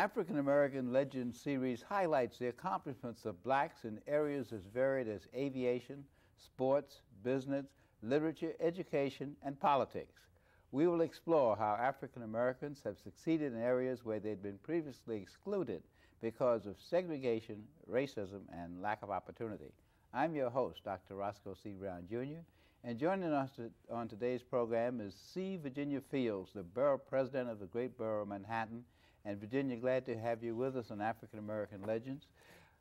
African American Legend series highlights the accomplishments of blacks in areas as varied as aviation, sports, business, literature, education, and politics. We will explore how African Americans have succeeded in areas where they'd been previously excluded because of segregation, racism, and lack of opportunity. I'm your host, Dr. Roscoe C. Brown, Jr., and joining us to, on today's program is C. Virginia Fields, the borough president of the Great Borough of Manhattan. And Virginia, glad to have you with us on African American Legends.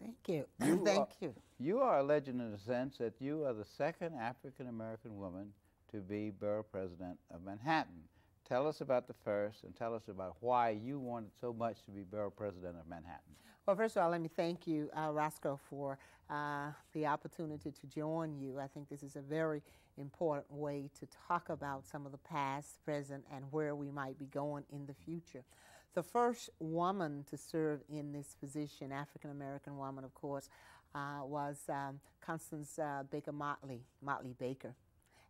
Thank you. you Thank are, you. You are a legend in the sense that you are the second African American woman to be borough president of Manhattan. Tell us about the first and tell us about why you wanted so much to be borough president of Manhattan. Well, first of all, let me thank you, uh, Roscoe, for uh, the opportunity to join you. I think this is a very important way to talk about some of the past, present, and where we might be going in the future. The first woman to serve in this position, African American woman, of course, uh, was um, Constance uh, Baker Motley, Motley Baker.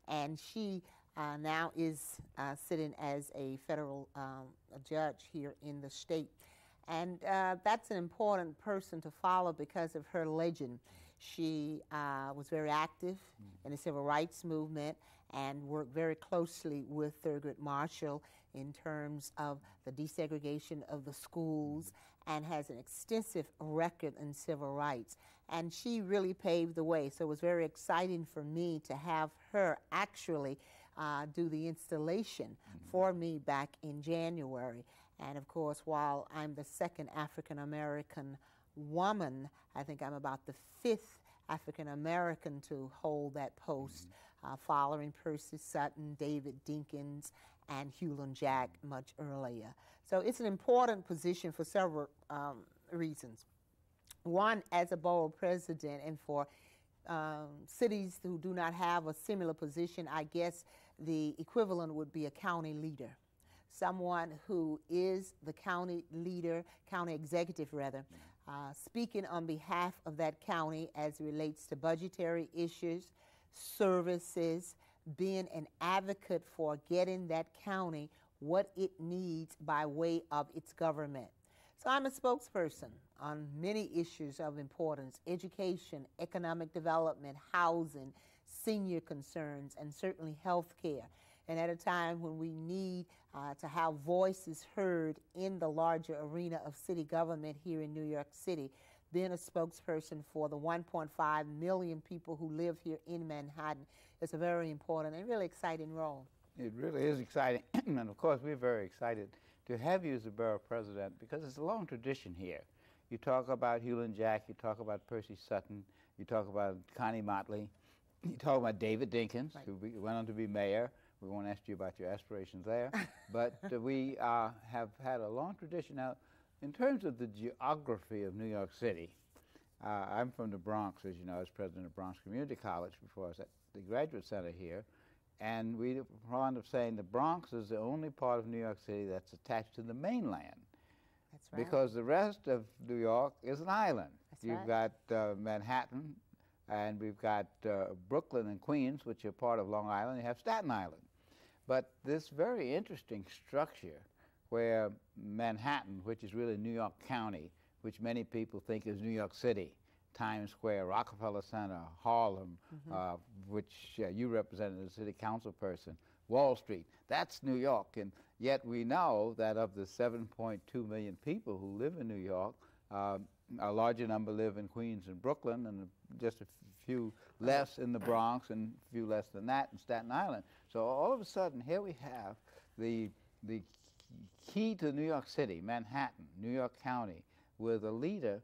And she uh, now is uh, sitting as a federal um, judge here in the state. And uh, that's an important person to follow because of her legend. She uh, was very active mm. in the civil rights movement and worked very closely with Thurgood Marshall in terms of the desegregation of the schools and has an extensive record in civil rights. And she really paved the way. So it was very exciting for me to have her actually uh, do the installation for me back in January. And of course, while I'm the second African American woman, I think I'm about the fifth African American to hold that post, mm -hmm. uh, following Percy Sutton, David Dinkins, and Hulan Jack much earlier. So it's an important position for several um, reasons. One, as a borough president, and for um, cities who do not have a similar position, I guess the equivalent would be a county leader someone who is the county leader, county executive rather, uh, speaking on behalf of that county as relates to budgetary issues, services, being an advocate for getting that county what it needs by way of its government. So I'm a spokesperson on many issues of importance, education, economic development, housing, senior concerns, and certainly health care and at a time when we need uh, to have voices heard in the larger arena of city government here in New York City, being a spokesperson for the 1.5 million people who live here in Manhattan is a very important and really exciting role. It really is exciting, and of course we're very excited to have you as the borough president because it's a long tradition here. You talk about Hulan Jack, you talk about Percy Sutton, you talk about Connie Motley, you talk about David Dinkins, right. who went on to be mayor, we won't ask you about your aspirations there, but uh, we uh, have had a long tradition. Now, in terms of the geography of New York City, uh, I'm from the Bronx, as you know, I was president of Bronx Community College before I was at the Graduate Center here, and we are fond of saying the Bronx is the only part of New York City that's attached to the mainland. That's right. Because the rest of New York is an island. That's You've right. got uh, Manhattan, and we've got uh, Brooklyn and Queens, which are part of Long Island. You have Staten Island. But this very interesting structure where Manhattan, which is really New York County, which many people think is New York City, Times Square, Rockefeller Center, Harlem, mm -hmm. uh, which uh, you represented as a city council person, Wall Street, that's New York. And yet we know that of the 7.2 million people who live in New York, uh, a larger number live in Queens and Brooklyn, and just a few less in the Bronx, and a few less than that in Staten Island. So all of a sudden, here we have the, the key to New York City, Manhattan, New York County, with a leader,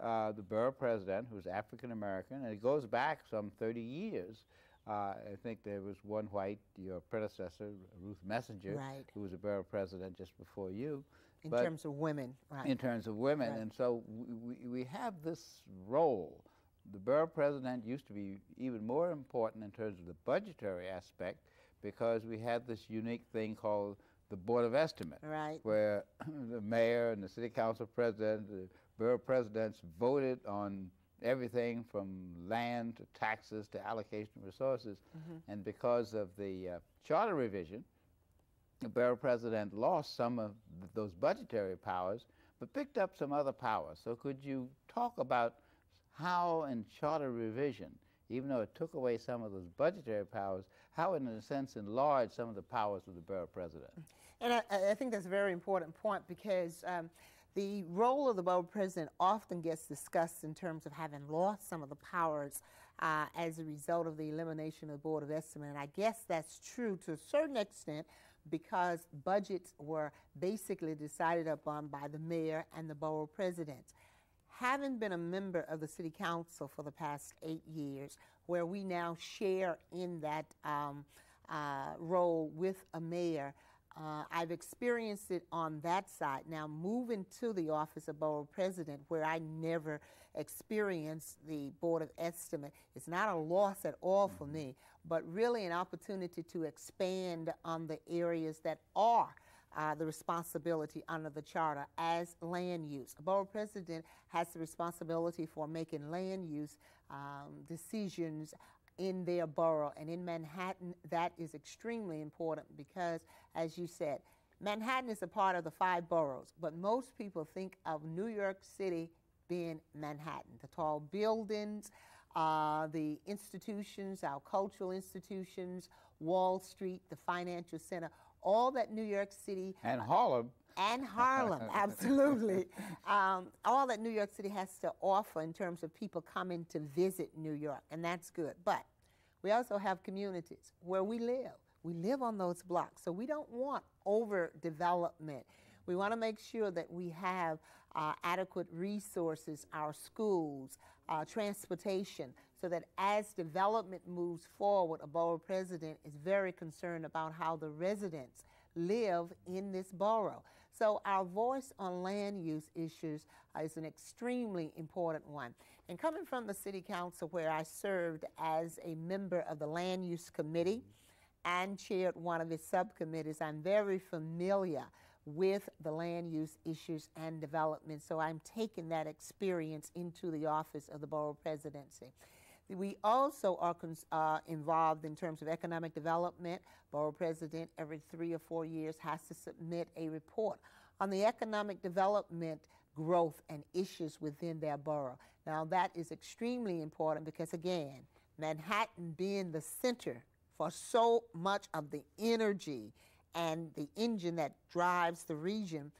uh, the borough president, who's African American, and it goes back some 30 years. Uh, I think there was one white, your predecessor, Ruth Messinger, right. who was a borough president just before you. In but terms of women, right. In terms of women. Right. And so we, we have this role. The borough president used to be even more important in terms of the budgetary aspect because we had this unique thing called the Board of Estimate, right. where the mayor and the city council president, the borough presidents voted on everything from land to taxes to allocation of resources. Mm -hmm. And because of the uh, charter revision, the borough president lost some of th those budgetary powers, but picked up some other powers. So could you talk about how in charter revision, even though it took away some of those budgetary powers, how it in a sense enlarged some of the powers of the borough president? And I, I think that's a very important point because um, the role of the borough president often gets discussed in terms of having lost some of the powers uh, as a result of the elimination of the Board of Estimate. And I guess that's true to a certain extent because budgets were basically decided upon by the mayor and the borough president. Having been a member of the city council for the past eight years, where we now share in that um, uh, role with a mayor, uh, I've experienced it on that side. Now, moving to the office of borough president, where I never experienced the board of estimate, it's not a loss at all for me, but really an opportunity to expand on the areas that are uh, the responsibility under the charter as land use. A borough president has the responsibility for making land use um, decisions in their borough. And in Manhattan, that is extremely important because, as you said, Manhattan is a part of the five boroughs, but most people think of New York City being Manhattan. The tall buildings, uh, the institutions, our cultural institutions, Wall Street, the financial center, all that New York City. And Harlem. And Harlem, absolutely. Um, all that New York City has to offer in terms of people coming to visit New York, and that's good. But we also have communities where we live. We live on those blocks, so we don't want overdevelopment. We want to make sure that we have uh, adequate resources, our schools, uh, transportation, so that as development moves forward, a borough president is very concerned about how the residents live in this borough. So our voice on land use issues is an extremely important one. And coming from the City Council where I served as a member of the Land Use Committee and chaired one of its subcommittees, I'm very familiar with the land use issues and development. So I'm taking that experience into the office of the borough presidency. We also are uh, involved in terms of economic development. Borough president every three or four years has to submit a report on the economic development growth and issues within their borough. Now that is extremely important because again, Manhattan being the center for so much of the energy and the engine that drives the region,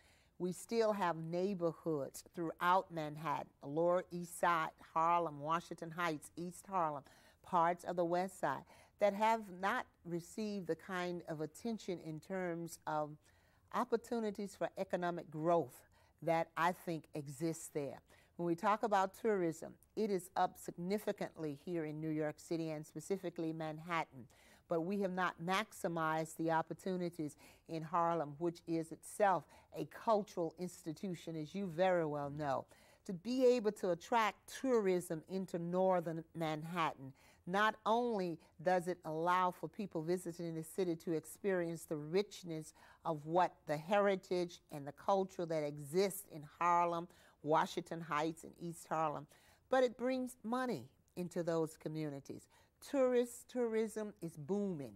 we still have neighborhoods throughout Manhattan, Lower East Side, Harlem, Washington Heights, East Harlem, parts of the West Side that have not received the kind of attention in terms of opportunities for economic growth that I think exists there. When we talk about tourism, it is up significantly here in New York City and specifically Manhattan but we have not maximized the opportunities in Harlem, which is itself a cultural institution, as you very well know. To be able to attract tourism into northern Manhattan, not only does it allow for people visiting the city to experience the richness of what the heritage and the culture that exists in Harlem, Washington Heights, and East Harlem, but it brings money into those communities tourist tourism is booming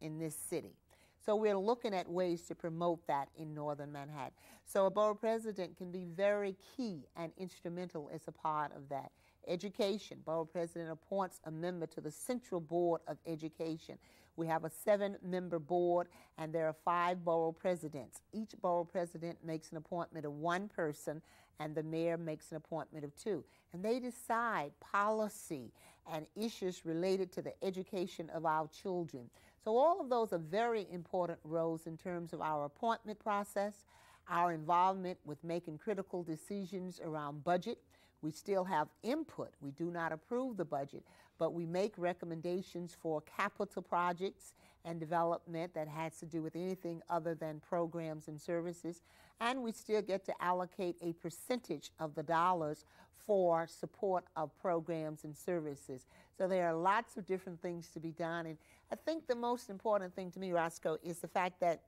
in this city. So we're looking at ways to promote that in northern Manhattan. So a borough president can be very key and instrumental as a part of that. Education, borough president appoints a member to the Central Board of Education. We have a seven-member board, and there are five borough presidents. Each borough president makes an appointment of one person, and the mayor makes an appointment of two. And they decide policy and issues related to the education of our children. So all of those are very important roles in terms of our appointment process, our involvement with making critical decisions around budget. We still have input. We do not approve the budget, but we make recommendations for capital projects and development that has to do with anything other than programs and services. And we still get to allocate a percentage of the dollars for support of programs and services. So there are lots of different things to be done. And I think the most important thing to me, Roscoe, is the fact that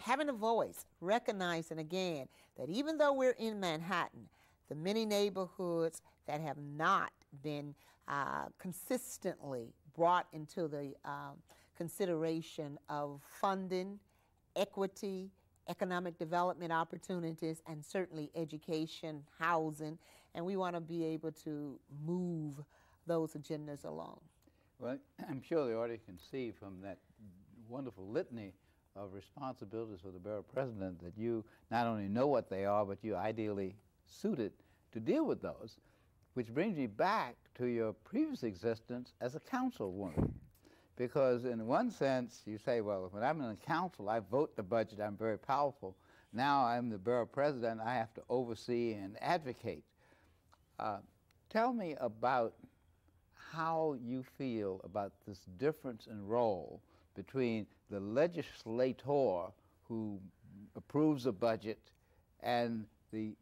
having a voice, recognizing again that even though we're in Manhattan, the many neighborhoods that have not been uh, consistently brought into the um, consideration of funding, equity, economic development opportunities, and certainly education, housing, and we want to be able to move those agendas along. Well, I'm sure the audience can see from that wonderful litany of responsibilities for the borough president that you not only know what they are, but you're ideally suited to deal with those, which brings me back to your previous existence as a councilwoman. Because in one sense, you say, well, when I'm in the council, I vote the budget, I'm very powerful. Now I'm the borough president, I have to oversee and advocate. Uh, tell me about how you feel about this difference in role between the legislator who approves a budget and the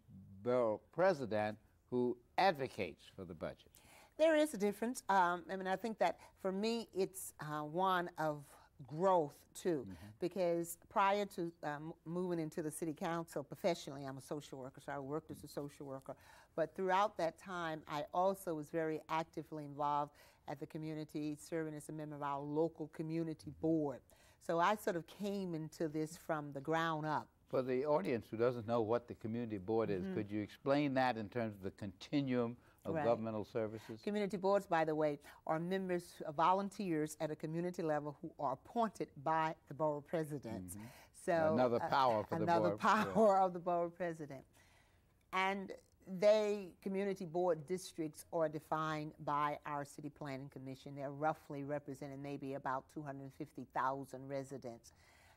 borough president who advocates for the budget. There is a difference. Um, I mean, I think that for me, it's uh, one of growth too, mm -hmm. because prior to um, moving into the city council professionally, I'm a social worker, so I worked as a social worker. But throughout that time, I also was very actively involved at the community, serving as a member of our local community board. So I sort of came into this from the ground up. For the audience who doesn't know what the community board is, mm -hmm. could you explain that in terms of the continuum of right. governmental services? Community boards, by the way, are members, uh, volunteers at a community level who are appointed by the borough president. Mm -hmm. So another uh, power uh, for the board. Another power of the borough president. And they, community board districts, are defined by our city planning commission. They're roughly representing maybe about 250,000 residents.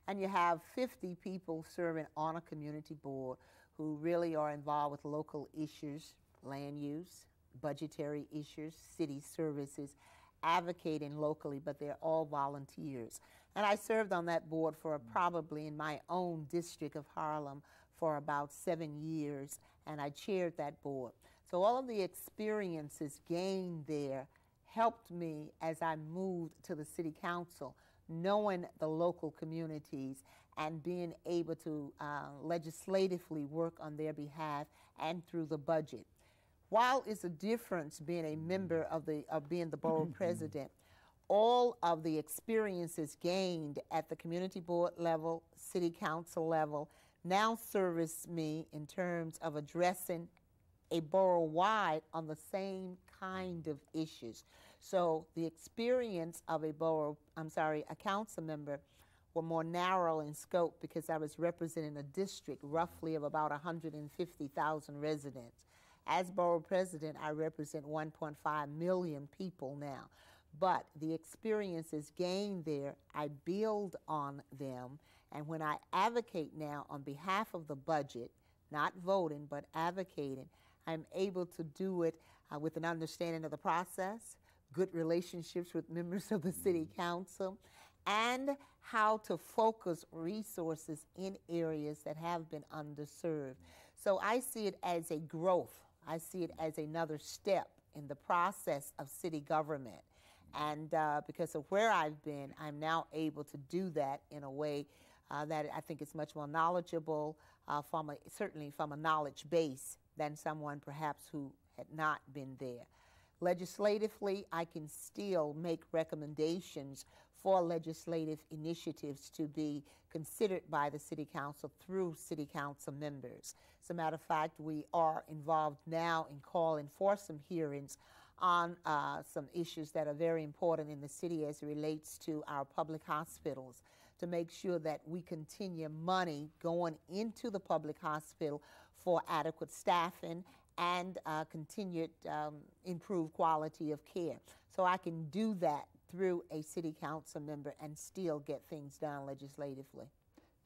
And you have 50 people serving on a community board who really are involved with local issues, land use, budgetary issues, city services, advocating locally, but they're all volunteers. And I served on that board for probably in my own district of Harlem for about seven years, and I chaired that board. So all of the experiences gained there helped me as I moved to the city council, knowing the local communities and being able to uh, legislatively work on their behalf and through the budget. While it's a difference being a member of the of being the borough mm-hmm. president, all of the experiences gained at the community board level, city council level, now service me in terms of addressing a borough-wide on the same kind of issues. So the experience of a borough, I'm sorry, a council member were more narrow in scope because I was representing a district roughly of about 150,000 residents. As borough president, I represent 1.5 million people now. But the experiences gained there, I build on them and when I advocate now on behalf of the budget, not voting, but advocating, I'm able to do it uh, with an understanding of the process, good relationships with members of the city council, and how to focus resources in areas that have been underserved. So I see it as a growth. I see it as another step in the process of city government. And uh, because of where I've been, I'm now able to do that in a way uh, that I think is much more knowledgeable uh, from a, certainly from a knowledge base than someone perhaps who had not been there. Legislatively, I can still make recommendations for legislative initiatives to be considered by the City Council through City Council members. As a matter of fact, we are involved now in calling for some hearings on uh, some issues that are very important in the city as it relates to our public hospitals to make sure that we continue money going into the public hospital for adequate staffing and uh, continued um, improved quality of care. So I can do that through a city council member and still get things done legislatively.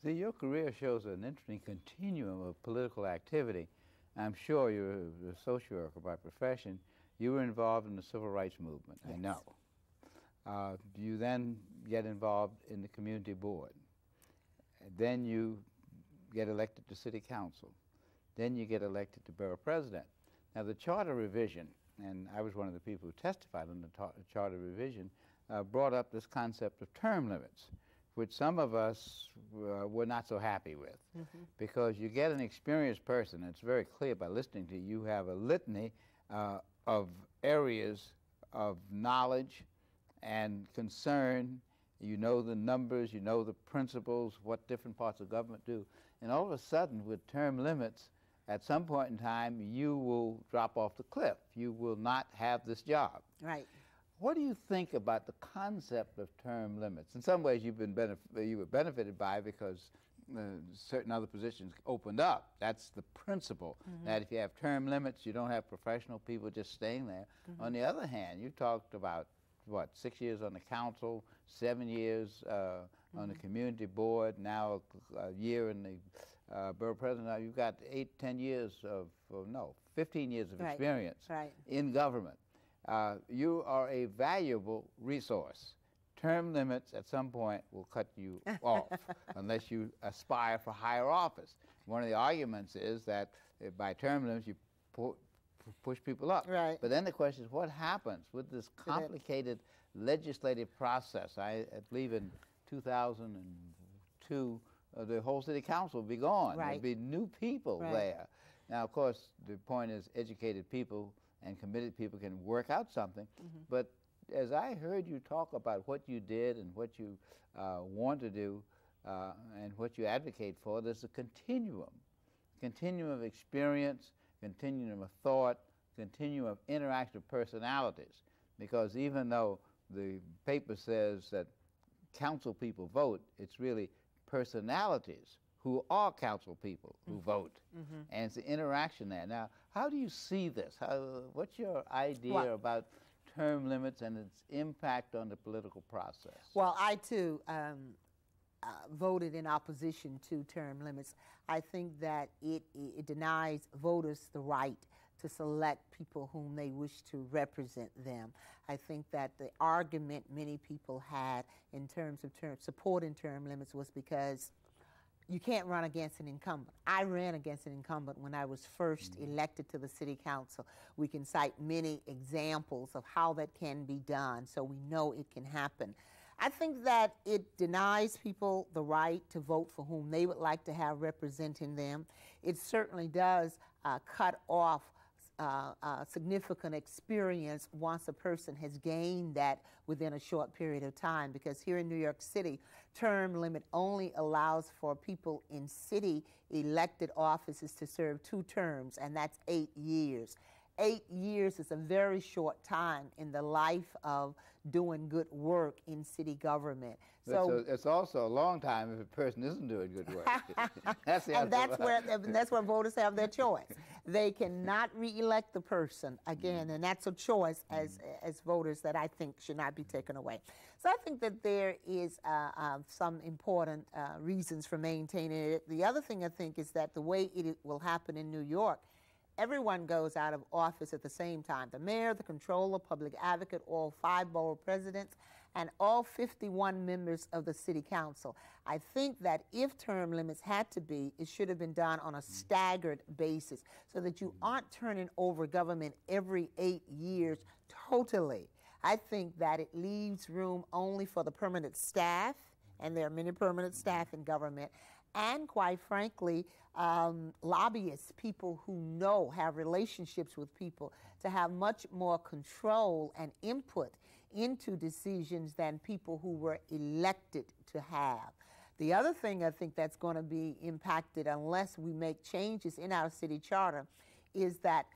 See, your career shows an interesting continuum of political activity. I'm sure you're a social worker by profession. You were involved in the civil rights movement, yes. I know. Uh, you then get involved in the community board. Then you get elected to city council. Then you get elected to borough president. Now the charter revision, and I was one of the people who testified on the charter revision, uh, brought up this concept of term limits, which some of us uh, were not so happy with. Mm -hmm. Because you get an experienced person, it's very clear by listening to you, you have a litany uh, of areas of knowledge and concern you know the numbers, you know the principles, what different parts of government do. And all of a sudden, with term limits, at some point in time, you will drop off the cliff. You will not have this job. Right. What do you think about the concept of term limits? In some ways, you've been benef- you were benefited by because uh, certain other positions opened up. That's the principle. Mm-hmm. That if you have term limits, you don't have professional people just staying there. Mm-hmm. On the other hand, you talked about what six years on the council, seven years uh, mm-hmm. on the mm-hmm. community board, now a, a year in the uh, borough president. Now you've got eight, ten years of no, fifteen years of right. experience right. in government. Uh, you are a valuable resource. Term limits at some point will cut you off unless you aspire for higher office. One of the arguments is that uh, by term limits you pu push people up. Right. But then the question is what happens with this complicated legislative process? I, I believe in 2002 uh, the whole city council will be gone. Right. There'll be new people right. there. Now, of course, the point is educated people and committed people can work out something. Mm -hmm. But as I heard you talk about what you did and what you uh, want to do uh, and what you advocate for, there's a continuum, continuum of experience, continuum of thought, continuum of interactive personalities. Because even though the paper says that council people vote, it's really personalities who are council people who mm -hmm. vote. Mm -hmm. And it's the interaction there. Now, how do you see this? How, what's your idea well, about term limits and its impact on the political process? Well, I too um, uh, voted in opposition to term limits. I think that it, it denies voters the right to select people whom they wish to represent them. I think that the argument many people had in terms of term, supporting term limits was because you can't run against an incumbent. I ran against an incumbent when I was 1st mm -hmm. elected to the city council. We can cite many examples of how that can be done, so we know it can happen. I think that it denies people the right to vote for whom they would like to have representing them. It certainly does uh, cut off uh, uh, significant experience once a person has gained that within a short period of time. Because here in New York City, term limit only allows for people in city elected offices to serve two terms, and that's eight years. Eight years is a very short time in the life of doing good work in city government. So it's, also a long time if a person isn't doing good work. that's and that's where that's where voters have their choice. They cannot reelect the person again, and that's a choice as mm. as voters that I think should not be taken away. So I think that there is uh, uh, some important uh, reasons for maintaining it. The other thing I think is that the way it will happen in New York everyone goes out of office at the same time. The mayor, the controller, public advocate, all five borough presidents, and all 51 members of the city council. I think that if term limits had to be, it should have been done on a staggered basis so that you aren't turning over government every eight years totally. I think that it leaves room only for the permanent staff, and there are many permanent staff in government, and quite frankly, um, lobbyists, people who know, have relationships with people, to have much more control and input into decisions than people who were elected to have. The other thing I think that's going to be impacted unless we make changes in our city charter is that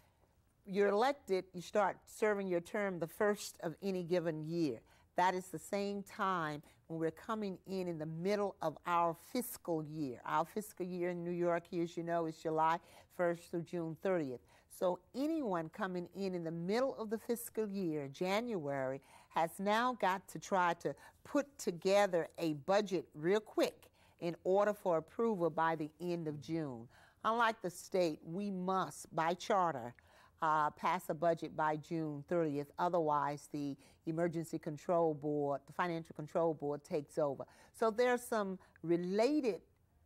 you're elected, you start serving your term the first of any given year. That is the same time when we're coming in in the middle of our fiscal year. Our fiscal year in New York, as you know, is July 1st through June 30th. So anyone coming in in the middle of the fiscal year, January, has now got to try to put together a budget real quick in order for approval by the end of June. Unlike the state, we must, by charter, uh, pass a budget by June 30th. Otherwise, the Emergency Control Board, the Financial Control Board takes over. So there's some related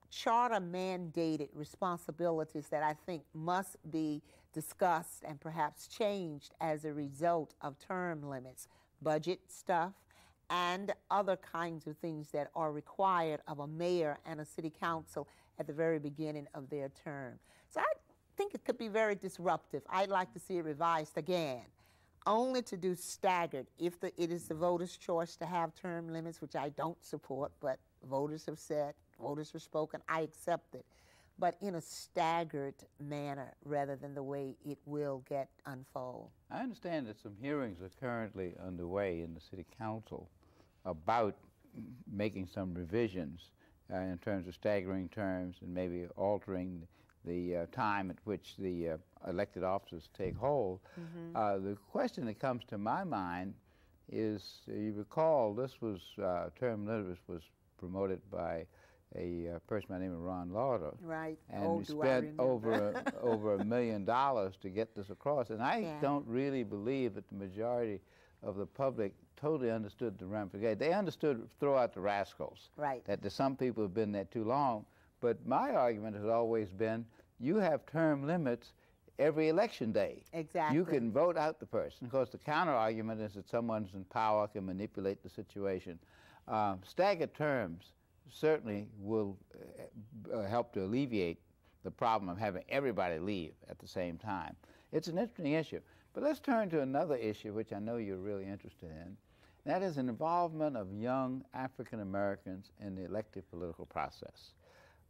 charter mandated responsibilities that I think must be discussed and perhaps changed as a result of term limits, budget stuff, and other kinds of things that are required of a mayor and a city council at the very beginning of their term. So I think it could be very disruptive. I'd like to see it revised again. only to do staggered if the, it is the voters' choice to have term limits, which I don't support, but voters have said, voters have spoken, I accept it, but in a staggered manner rather than the way it will get unfold. I understand that some hearings are currently underway in the City Council about making some revisions uh, in terms of staggering terms and maybe altering the uh, time at which the uh, elected officers take hold. Mm -hmm. the question that comes to my mind is, you recall, this was uh, term limits was promoted by a uh, person by the name of Ron Lauder. Right. And oh, we spent over a, over a million dollars to get this across. And I yeah. don't really believe that the majority of the public totally understood the ramifications. They understood throw out the rascals. Right. That there's some people have been there too long. But my argument has always been you have term limits every election day. Exactly. You can vote out the person. Of course, the counter argument is that someone's in power can manipulate the situation. Um, staggered terms certainly will uh, uh, help to alleviate the problem of having everybody leave at the same time. It's an interesting issue. But let's turn to another issue which I know you're really interested in. That is an involvement of young African Americans in the elective political process.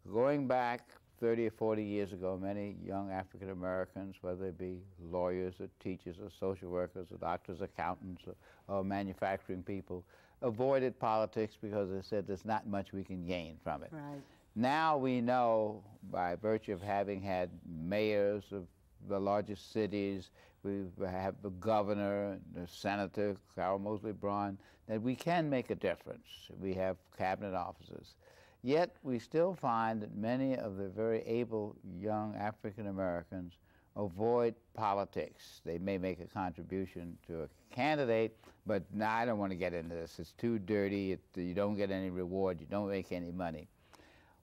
Going back 30 or 40 years ago, many young African Americans, whether they be lawyers or teachers or social workers or doctors, accountants or, or manufacturing people, avoided politics because they said there's not much we can gain from it. Right. Now we know, by virtue of having had mayors of the largest cities, we have the governor, the senator, Carol Moseley Braun, that we can make a difference. We have cabinet officers. Yet we still find that many of the very able young African Americans avoid politics. They may make a contribution to a candidate, but no, I don't want to get into this. It's too dirty. It, you don't get any reward. You don't make any money.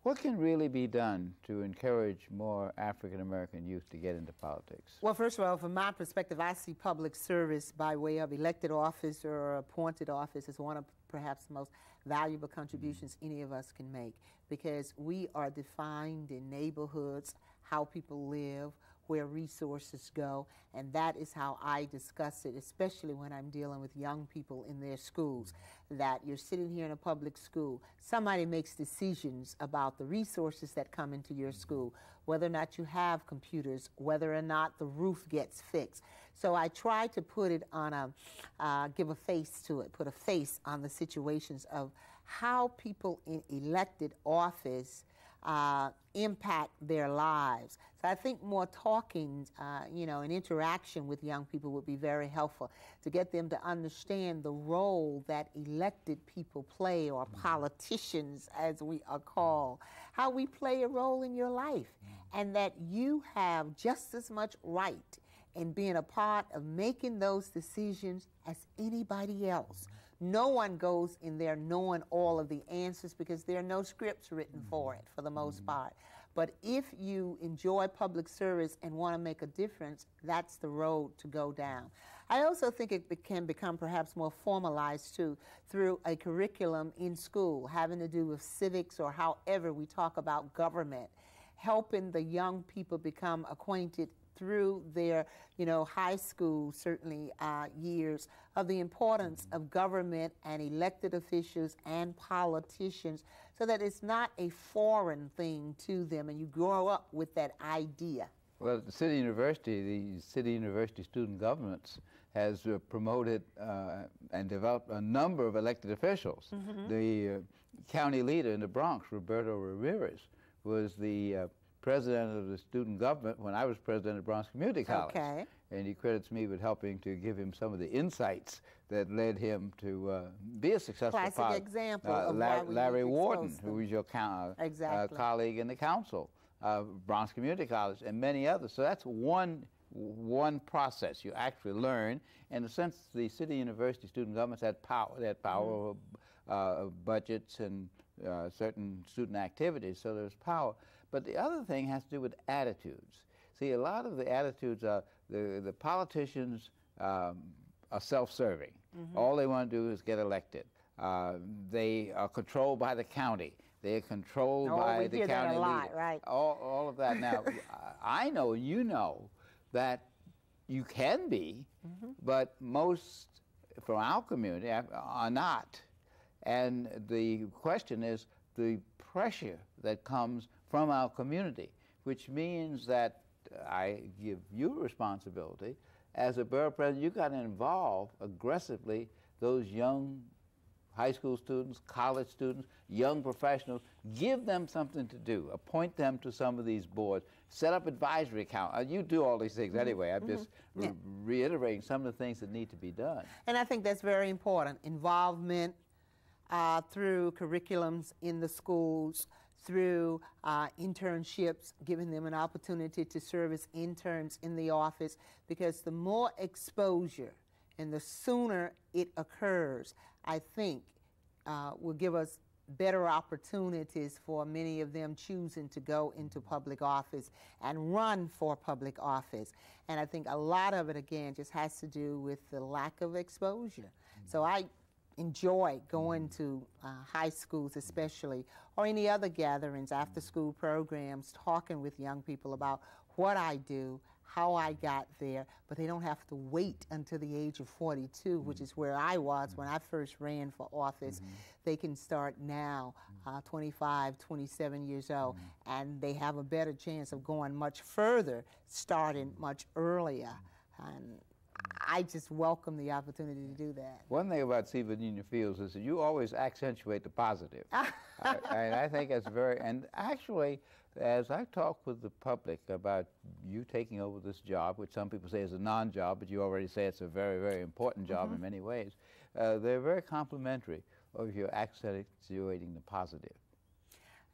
What can really be done to encourage more African American youth to get into politics? Well, first of all, from my perspective, I see public service by way of elected office or appointed office as one of perhaps the most valuable contributions mm-hmm. any of us can make because we are defined in neighborhoods, how people live, where resources go, and that is how I discuss it, especially when I'm dealing with young people in their schools. Mm-hmm. That you're sitting here in a public school, somebody makes decisions about the resources that come into your mm-hmm. school, whether or not you have computers, whether or not the roof gets fixed. So I try to put it on a, uh, give a face to it, put a face on the situations of how people in elected office uh, impact their lives. So I think more talking, uh, you know, and interaction with young people would be very helpful to get them to understand the role that elected people play, or mm-hmm. politicians, as we are called, how we play a role in your life, mm-hmm. and that you have just as much right in being a part of making those decisions as anybody else. No one goes in there knowing all of the answers because there are no scripts written for it for the most mm-hmm. part. But if you enjoy public service and want to make a difference, that's the road to go down. I also think it can become perhaps more formalized too through a curriculum in school having to do with civics or however we talk about government, helping the young people become acquainted through their, you know, high school certainly uh, years of the importance of government and elected officials and politicians, so that it's not a foreign thing to them, and you grow up with that idea. Well, at the City University, the City University Student Governments has uh, promoted uh, and developed a number of elected officials. Mm -hmm. The uh, county leader in the Bronx, Roberto Ramirez, was the uh, president of the student government when I was president of Bronx Community College. Okay. And he credits me with helping to give him some of the insights that led him to uh, be a successful Classic pilot. example uh, of Larry, Larry Warden, them. who was your uh, exactly. colleague in the council, of Bronx Community College, and many others. So that's one one process. You actually learn. In a sense, the city university student governments had power. They had power mm -hmm. over uh, budgets and uh, certain student activities, so there's power. But the other thing has to do with attitudes. See, a lot of the attitudes are the, the politicians um, are self-serving. Mm -hmm. All they want to do is get elected. Uh, they are controlled by the county. They are controlled oh, by the county that a leader. lot, right? All, all of that. Now, I know, you know, that you can be, mm but most from our community are not. And the question is the pressure that comes from our community, which means that I give you responsibility. As a borough president, you got to involve aggressively those young high school students, college students, young professionals, give them something to do. Appoint them to some of these boards. Set up advisory council. Uh, you do all these things anyway. I'm just re- reiterating some of the things that need to be done. And I think that's very important. Involvement uh, through curriculums in the schools, through uh, internships, giving them an opportunity to serve as interns in the office, because the more exposure and the sooner it occurs, I think uh, will give us better opportunities for many of them choosing to go into public office and run for public office. And I think a lot of it, again, just has to do with the lack of exposure. So I enjoy going to uh, high schools, especially, or any other gatherings, after school programs, talking with young people about what I do, how I got there, but they don't have to wait until the age of 42, which is where I was when I first ran for office. They can start now, uh, 25, 27 years old, and they have a better chance of going much further, starting much earlier. And I just welcome the opportunity to do that. One thing about C. Virginia Fields is that you always accentuate the positive. I, and I think that's very, and actually, as I talk with the public about you taking over this job, which some people say is a non job, but you already say it's a very, very important job in many ways, uh, they're very complimentary of your accentuating the positive.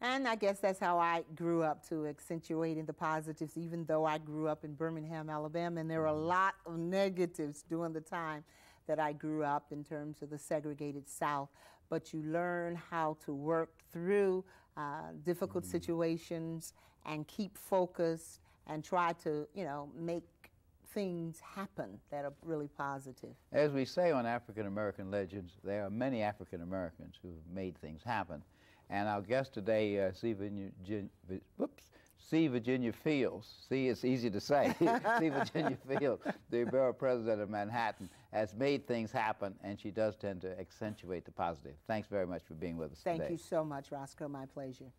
And I guess that's how I grew up to accentuating the positives, even though I grew up in Birmingham, Alabama, and there were a lot of negatives during the time that I grew up in terms of the segregated South. But you learn how to work through uh, difficult situations and keep focused and try to, you know, make things happen that are really positive. As we say on African American Legends, there are many African Americans who have made things happen. And our guest today, uh, C. Virginia, Vi- whoops, C. Virginia Fields. See, it's easy to say. C. Virginia Fields, the borough president of Manhattan, has made things happen, and she does tend to accentuate the positive. Thanks very much for being with us Thank today. Thank you so much, Roscoe. My pleasure.